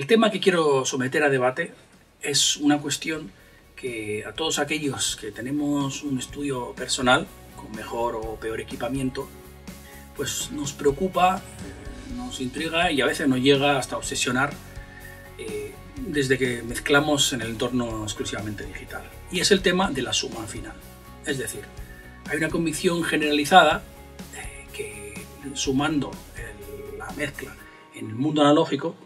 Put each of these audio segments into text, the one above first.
El tema que quiero someter a debate es una cuestión que a todos aquellos que tenemos un estudio personal con mejor o peor equipamiento, pues nos preocupa, nos intriga y a veces nos llega hasta obsesionar eh, desde que mezclamos en el entorno exclusivamente digital. Y es el tema de la suma final. Es decir, hay una convicción generalizada eh, que sumando la mezcla en el mundo analógico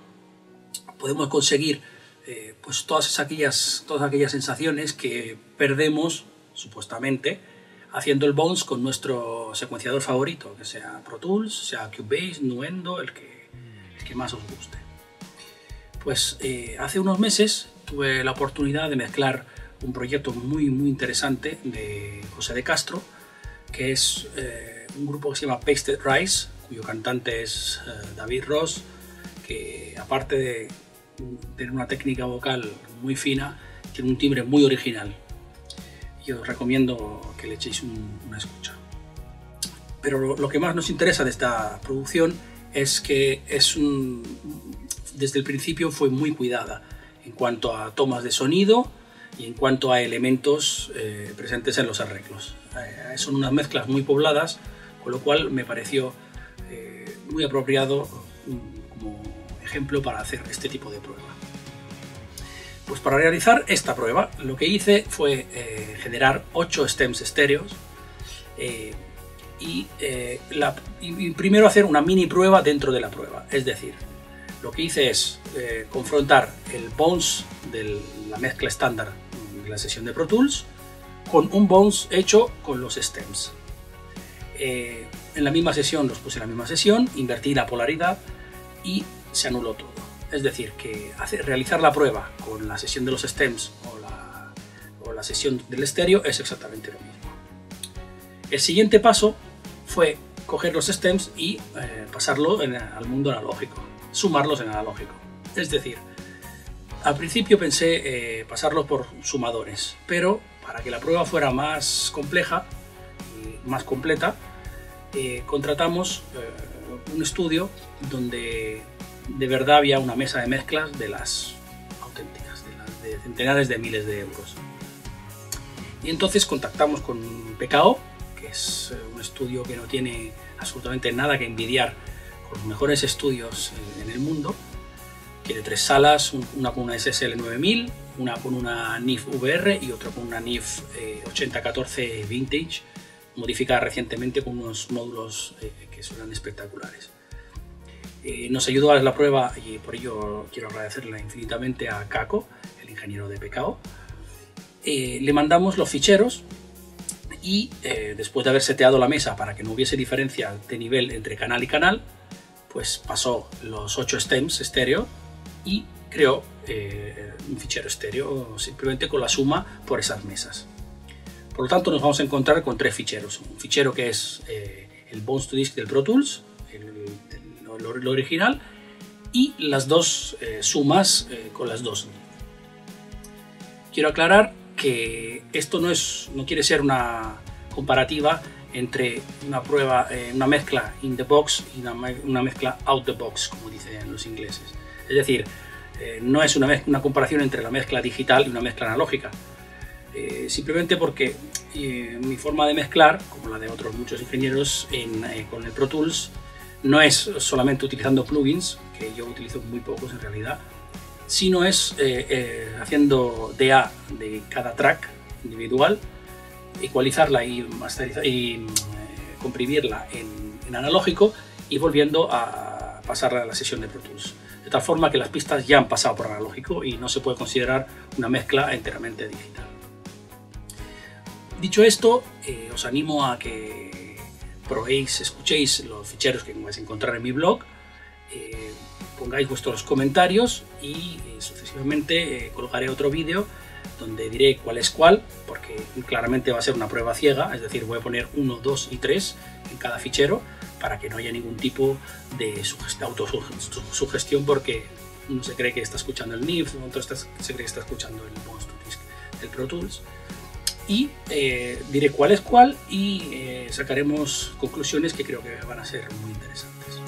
podemos conseguir eh, pues todas aquellas, todas aquellas sensaciones que perdemos, supuestamente, haciendo el bounce con nuestro secuenciador favorito, que sea Pro Tools, sea Cubase, Nuendo, el que, el que más os guste. Pues eh, hace unos meses tuve la oportunidad de mezclar un proyecto muy muy interesante de José de Castro, que es eh, un grupo que se llama Pasted Rice, cuyo cantante es David Ross, que aparte de tiene una técnica vocal muy fina, tiene un timbre muy original. Y os recomiendo que le echéis una escucha. Pero lo, que más nos interesa de esta producción es que es un, desde el principio fue muy cuidada en cuanto a tomas de sonido y en cuanto a elementos eh, presentes en los arreglos. Eh, son unas mezclas muy pobladas, con lo cual me pareció eh, muy apropiado ejemplo para hacer este tipo de prueba. Pues para realizar esta prueba lo que hice fue eh, generar 8 stems estéreos eh, eh, y, primero hacer una mini prueba dentro de la prueba. Es decir, lo que hice es confrontar el bounce de la mezcla estándar de la sesión de Pro Tools con un bounce hecho con los stems. en la misma sesión los puse en la misma sesión, invertí la polaridad y se anuló todo. Es decir, que realizar la prueba con la sesión de los stems o la, o la sesión del estéreo es exactamente lo mismo. El siguiente paso fue coger los stems y eh, pasarlo al mundo analógico, sumarlos en analógico. Es decir, al principio pensé eh, pasarlo por sumadores, pero para que la prueba fuera más compleja y más completa, eh, contratamos un estudio donde de verdad había una mesa de mezclas de las auténticas, de, las de centenares de miles de euros. Y entonces contactamos con PKO, que es eh, un estudio que no tiene absolutamente nada que envidiar con los mejores estudios eh, en el mundo. Tiene tres salas, una con una SSL 9000, una con una NIF VR y otra con una NIF 8014 eh, Vintage, modificada recientemente con unos módulos que suenan espectaculares. Eh, nos ayudó a la prueba y por ello quiero agradecerle infinitamente a Caco, el ingeniero de Pecao. Eh, le mandamos los ficheros y eh, después de haber seteado la mesa para que no hubiese diferencia de nivel entre canal y canal, pues pasó los 8 stems estéreo y creó un fichero estéreo simplemente con la suma por esas mesas. Por lo tanto nos vamos a encontrar con tres ficheros. Un fichero que es el Bones to Disk del Pro Tools, lo, original, y las dos eh, sumas eh, con las dos. Quiero aclarar que esto no, es, no quiere ser una comparativa entre una prueba, eh, una mezcla in the box y una, mezcla out the box, como dicen los ingleses. Es decir, no es una, una, comparación entre la mezcla digital y una mezcla analógica. simplemente porque mi forma de mezclar, como la de otros muchos ingenieros con el Pro Tools, no es solamente utilizando plugins, que yo utilizo muy pocos en realidad, sino es eh, eh, haciendo DA de cada track individual, ecualizarla y, eh, comprimirla en, analógico y volviendo a pasarla a la sesión de Pro Tools. De tal forma que las pistas ya han pasado por analógico y no se puede considerar una mezcla enteramente digital. Dicho esto, os animo a que probéis, escuchéis los ficheros que vais a encontrar en mi blog, eh, pongáis vuestros comentarios y eh, sucesivamente eh, colocaré otro vídeo donde diré cuál es cuál, porque claramente va a ser una prueba ciega, es decir, voy a poner 1, 2 y 3 en cada fichero para que no haya ningún tipo de autosugestión porque uno se cree que está escuchando el NIF, otro se cree que está escuchando el Monster Disc del Pro Tools y eh, diré cuál es cuál y eh, sacaremos conclusiones que creo que van a ser muy interesantes.